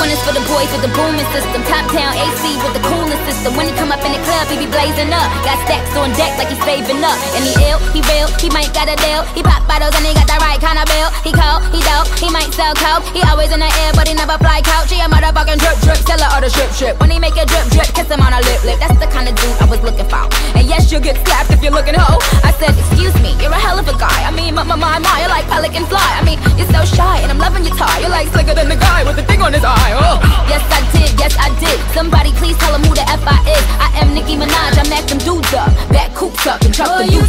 one is for the boys with the booming system. Top town AC with the cooling system. When he come up in the club, he be blazing up. Got stacks on deck like he's saving up. And he ill, he real, he might got a deal. He pop bottles and he got the right kind of bill. He cold, he dope, he might sell coke. He always in the air, but he never fly couch. He a motherfucking drip drip, seller or the strip strip. When he make a drip drip, kiss him on a lip lip. That's the kind of dude I was looking for. And yes, you'll get slapped if you're looking hoe. I said, excuse me, you're a hell of a guy. I mean, my my my, my you're like pelican fly. I mean, you're so shy, and I'm loving your tie. You're like slicker than the guy with the on his eye. Oh. Yes, I did, yes, I did. Somebody please tell him who the F I is. I am Nicki Minaj, I am them dudes up. Back coops up and truck Oh, the you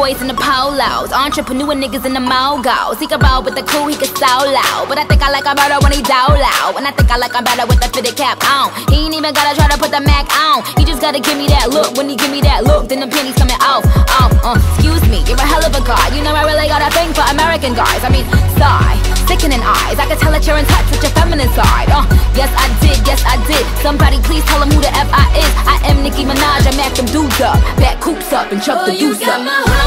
for the boys in the polos. Entrepreneur niggas in the mogos. He can roll with the cool, he can so loud. But I think I like him better when he down loud. And I think I like him better with the fitted cap on. He ain't even gotta try to put the Mac on. He just gotta give me that look. When he give me that look, then the pennies coming off. Off, uh, excuse me, you're a hell of a guy. You know I really got a thing for American guys. I mean, sigh, sickening eyes. I can tell that you're in touch with your feminine side. Uh, yes I did, yes I did. Somebody please tell him who the F I is. I am Nicki Minaj, I am them dudes up. Back coops up and chuck Oh, the deuce up.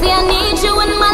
See, I need you in my